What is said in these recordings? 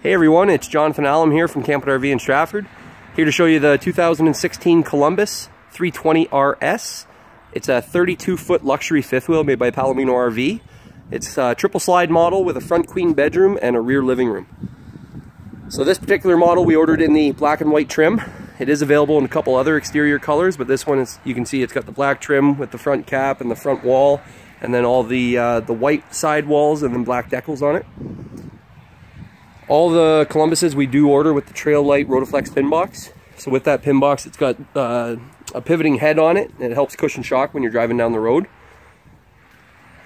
Hey everyone, it's Jonathan Allam here from Camp RV in Stratford. Here to show you the 2016 Columbus 320 RS. It's a 32 foot luxury fifth wheel made by Palomino RV. It's a triple slide model with a front queen bedroom and a rear living room. So this particular model we ordered in the black and white trim. It is available in a couple other exterior colors, but this one is, you can see it's got the black trim with the front cap and the front wall, and then all the, uh, the white side walls and then black decals on it. All the Columbuses we do order with the Trail Air Rota-Flex pin box. So with that pin box, it's got uh, a pivoting head on it, and it helps cushion shock when you're driving down the road.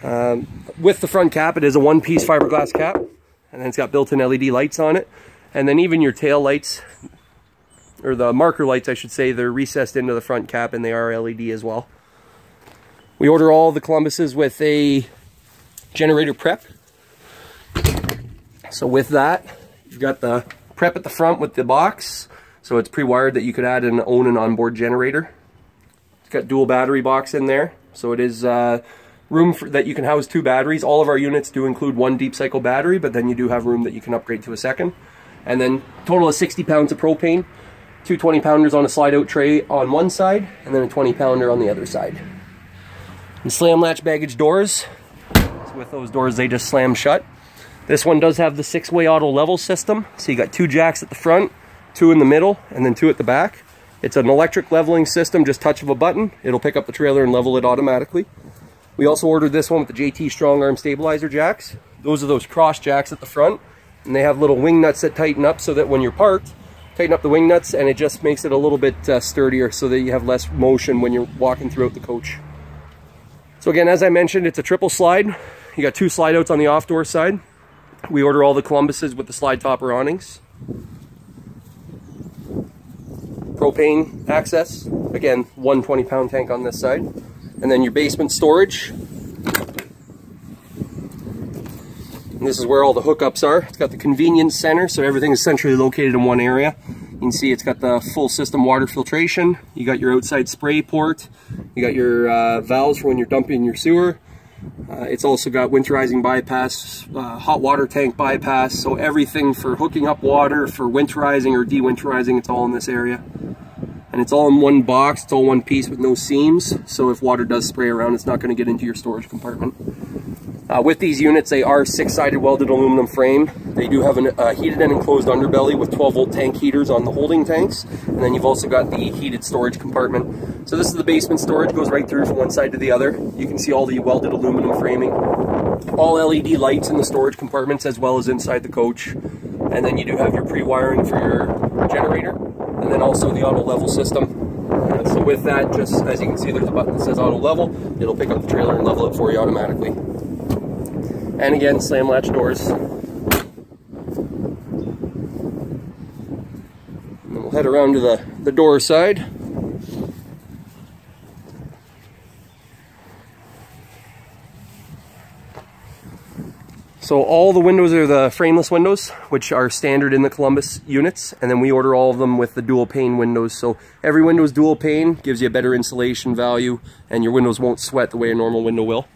Um, with the front cap, it is a one-piece fiberglass cap, and then it's got built-in LED lights on it. And then even your tail lights, or the marker lights, I should say, they're recessed into the front cap, and they are LED as well. We order all the Columbuses with a generator prep. So with that, you've got the prep at the front with the box. So it's pre-wired that you could add and own an onboard generator. It's got dual battery box in there. So it is uh, room for, that you can house two batteries. All of our units do include one deep cycle battery, but then you do have room that you can upgrade to a second. And then total of 60 pounds of propane, two 20 pounders on a slide out tray on one side, and then a 20 pounder on the other side. And slam latch baggage doors. So with those doors, they just slam shut. This one does have the six-way auto level system. So you got two jacks at the front, two in the middle, and then two at the back. It's an electric leveling system, just touch of a button. It'll pick up the trailer and level it automatically. We also ordered this one with the JT Strong Arm Stabilizer jacks. Those are those cross jacks at the front. And they have little wing nuts that tighten up so that when you're parked, tighten up the wing nuts and it just makes it a little bit uh, sturdier so that you have less motion when you're walking throughout the coach. So again, as I mentioned, it's a triple slide. You got two slide outs on the off door side. We order all the Columbuses with the slide topper awnings. Propane access. Again, one 20 pound tank on this side. And then your basement storage. And this is where all the hookups are. It's got the convenience center, so everything is centrally located in one area. You can see it's got the full system water filtration. You got your outside spray port. You got your uh, valves for when you're dumping your sewer. Uh, it's also got winterizing bypass, uh, hot water tank bypass, so everything for hooking up water, for winterizing or de-winterizing, it's all in this area. And it's all in one box, it's all one piece with no seams, so if water does spray around, it's not going to get into your storage compartment. Uh, with these units, they are six-sided welded aluminum frame. They do have a uh, heated and enclosed underbelly with 12-volt tank heaters on the holding tanks. And then you've also got the heated storage compartment. So this is the basement storage, goes right through from one side to the other. You can see all the welded aluminum framing. All LED lights in the storage compartments as well as inside the coach. And then you do have your pre-wiring for your generator. And then also the auto level system. So with that, just as you can see, there's a button that says auto level. It'll pick up the trailer and level it for you automatically. And again, slam latch doors. And we'll head around to the, the door side. So all the windows are the frameless windows, which are standard in the Columbus units, and then we order all of them with the dual pane windows. So every window is dual pane, gives you a better insulation value, and your windows won't sweat the way a normal window will.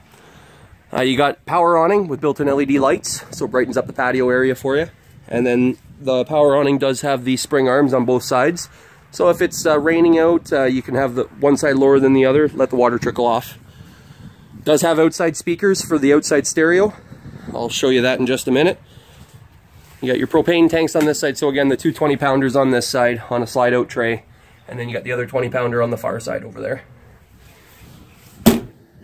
Uh, you got power awning with built-in LED lights, so it brightens up the patio area for you. And then the power awning does have the spring arms on both sides. So if it's uh, raining out, uh, you can have the one side lower than the other, let the water trickle off. Does have outside speakers for the outside stereo. I'll show you that in just a minute. You got your propane tanks on this side. So again, the two 20 pounders on this side on a slide out tray. And then you got the other 20 pounder on the far side over there.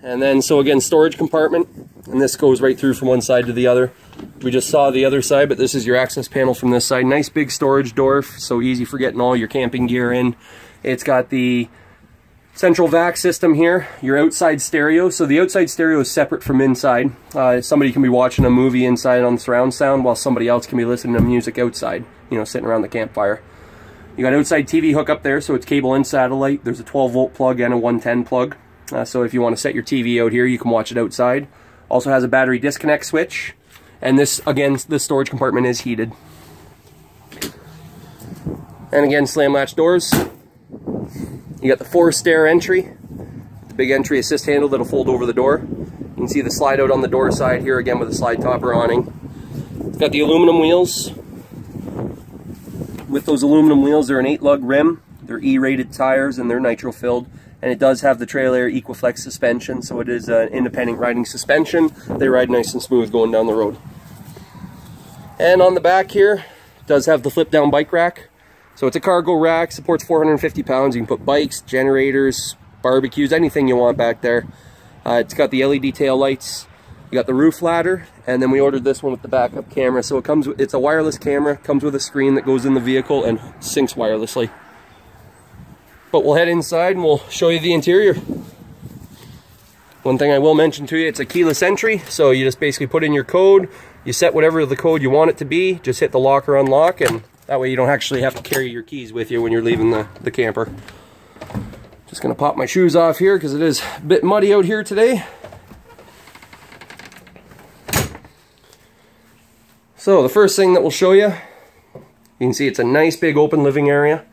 And then, so again, storage compartment, and this goes right through from one side to the other. We just saw the other side, but this is your access panel from this side. Nice big storage door, so easy for getting all your camping gear in. It's got the central vac system here, your outside stereo. So the outside stereo is separate from inside. Uh, somebody can be watching a movie inside on the surround sound while somebody else can be listening to music outside, you know, sitting around the campfire. You got outside TV hook up there, so it's cable and satellite. There's a 12 volt plug and a 110 plug. Uh, so if you want to set your TV out here, you can watch it outside. Also has a battery disconnect switch. And this, again, the storage compartment is heated. And again, slam latch doors. You got the four stair entry. The big entry assist handle that'll fold over the door. You can see the slide out on the door side here again with a slide topper awning. It's got the aluminum wheels. with those aluminum wheels, they're an 8-lug rim. They're E-rated tires and they're nitro-filled. And it does have the Trail-Air Equa-Flex suspension, so it is an independent riding suspension. They ride nice and smooth going down the road. And on the back here, does have the flip-down bike rack. So it's a cargo rack, supports 450 pounds. You can put bikes, generators, barbecues, anything you want back there. Uh, it's got the LED tail lights. You got the roof ladder, and then we ordered this one with the backup camera. So it comes, it's a wireless camera, comes with a screen that goes in the vehicle and syncs wirelessly. But we'll head inside and we'll show you the interior. One thing I will mention to you, it's a keyless entry. So you just basically put in your code, you set whatever the code you want it to be, just hit the lock or unlock, and that way you don't actually have to carry your keys with you when you're leaving the, the camper. Just gonna pop my shoes off here because it is a bit muddy out here today. So the first thing that we'll show you, you can see it's a nice big open living area.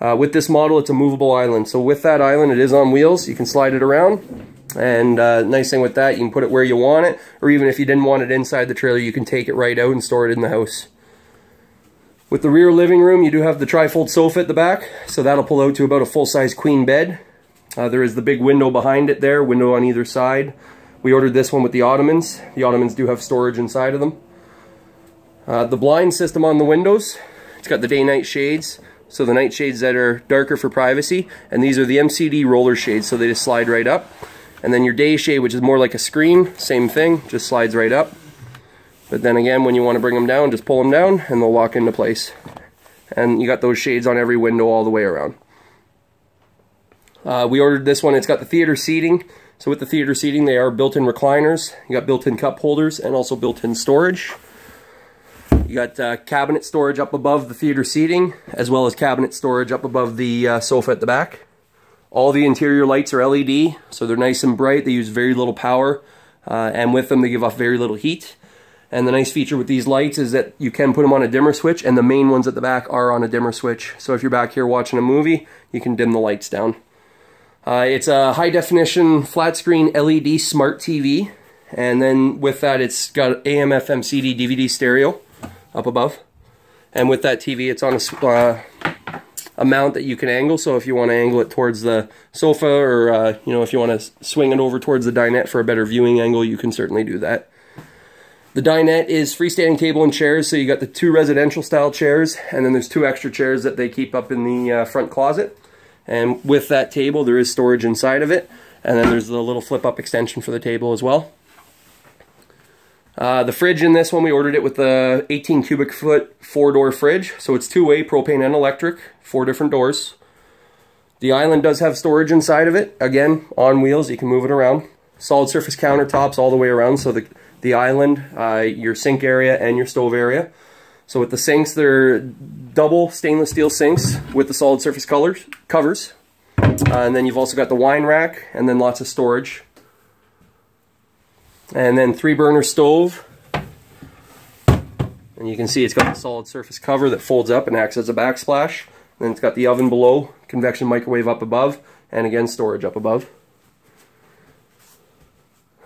Uh, with this model, it's a movable island. So with that island, it is on wheels. You can slide it around. And uh, nice thing with that, you can put it where you want it. Or even if you didn't want it inside the trailer, you can take it right out and store it in the house. With the rear living room, you do have the trifold sofa at the back, so that'll pull out to about a full-size queen bed. Uh, there is the big window behind it there, window on either side. We ordered this one with the ottomans. The ottomans do have storage inside of them. Uh, the blind system on the windows, it's got the day-night shades, so the night shades that are darker for privacy, and these are the MCD roller shades, so they just slide right up. And then your day shade, which is more like a screen, same thing, just slides right up. But then again, when you want to bring them down, just pull them down and they'll lock into place. And you got those shades on every window all the way around. Uh, we ordered this one, it's got the theater seating. So with the theater seating, they are built-in recliners. You got built-in cup holders and also built-in storage. You got uh, cabinet storage up above the theater seating, as well as cabinet storage up above the uh, sofa at the back. All the interior lights are LED, so they're nice and bright. They use very little power, uh, and with them they give off very little heat. And the nice feature with these lights is that you can put them on a dimmer switch and the main ones at the back are on a dimmer switch. So if you're back here watching a movie, you can dim the lights down. Uh, it's a high definition flat screen LED smart TV. And then with that, it's got AM, FM, CD, DVD stereo up above. And with that TV, it's on a, uh, a mount that you can angle. So if you want to angle it towards the sofa or, uh, you know, if you want to swing it over towards the dinette for a better viewing angle, you can certainly do that. The dinette is freestanding table and chairs, so you got the two residential style chairs, and then there's two extra chairs that they keep up in the uh, front closet. And with that table, there is storage inside of it, and then there's the little flip-up extension for the table as well. Uh, the fridge in this one, we ordered it with the 18 cubic foot four-door fridge, so it's two-way propane and electric, four different doors. The island does have storage inside of it, again, on wheels, you can move it around. Solid surface countertops all the way around, so the the island, uh, your sink area, and your stove area. So with the sinks, they're double stainless steel sinks with the solid surface colors covers. Uh, and then you've also got the wine rack, and then lots of storage. And then three burner stove. And you can see it's got the solid surface cover that folds up and acts as a backsplash. Then it's got the oven below, convection microwave up above, and again storage up above.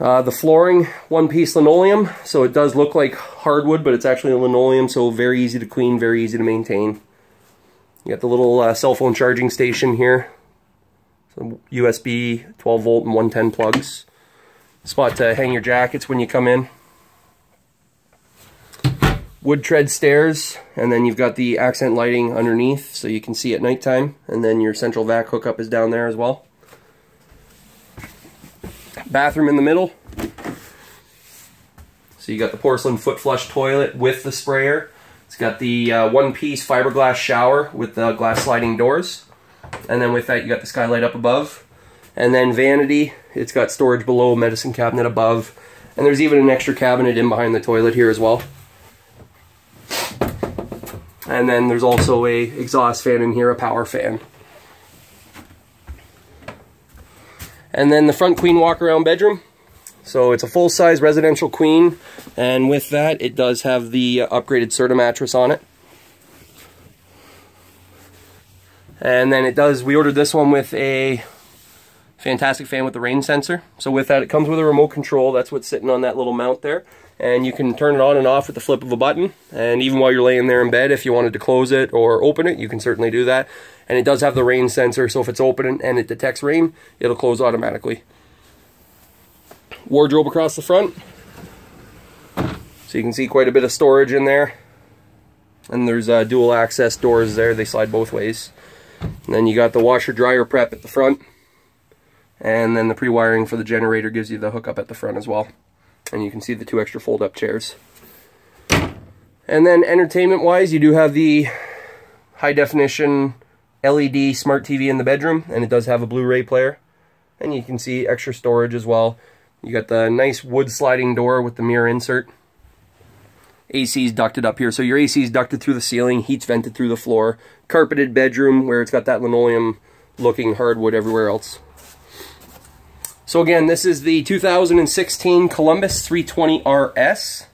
Uh, the flooring, one-piece linoleum, so it does look like hardwood, but it's actually a linoleum, so very easy to clean, very easy to maintain. You got the little uh, cell phone charging station here. So USB 12 volt and 110 plugs. Spot to hang your jackets when you come in. Wood tread stairs, and then you've got the accent lighting underneath so you can see at nighttime. And then your central vac hookup is down there as well bathroom in the middle. So you got the porcelain foot flush toilet with the sprayer. It's got the uh, one-piece fiberglass shower with the glass sliding doors. And then with that, you got the skylight up above. And then vanity, it's got storage below, medicine cabinet above. And there's even an extra cabinet in behind the toilet here as well. And then there's also a exhaust fan in here, a power fan. And then the front queen walk around bedroom. So it's a full-size residential queen, and with that, it does have the uh, upgraded Serta mattress on it. And then it does, we ordered this one with a fantastic fan with the rain sensor. So with that, it comes with a remote control. That's what's sitting on that little mount there. and you can turn it on and off with the flip of a button. And even while you're laying there in bed, if you wanted to close it or open it, you can certainly do that. And it does have the rain sensor, so if it's open and it detects rain, it'll close automatically. Wardrobe across the front. So you can see quite a bit of storage in there. And there's uh, dual access doors there, they slide both ways. And then you got the washer dryer prep at the front. And then the pre-wiring for the generator gives you the hookup at the front as well. And you can see the two extra fold-up chairs. And then entertainment-wise, you do have the high-definition LED smart TV in the bedroom, and it does have a Blu-ray player. And you can see extra storage as well. You got the nice wood sliding door with the mirror insert. AC is ducted up here. So your AC is ducted through the ceiling, heat's vented through the floor. Carpeted bedroom where it's got that linoleum looking hardwood everywhere else. So again, this is the 2016 Columbus 320 RS.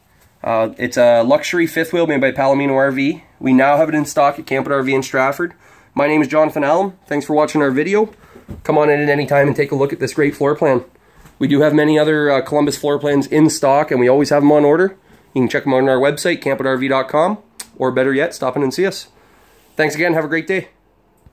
Uh, it's a luxury fifth wheel made by Palomino RV. We now have it in stock at Camp RV in Stratford. My name is Jonathan Allen. Thanks for watching our video. Come on in at any time and take a look at this great floor plan. We do have many other uh, Columbus floor plans in stock and we always have them on order. You can check them out on our website, campoutrv.com, or better yet, stop in and see us. Thanks again. Have a great day.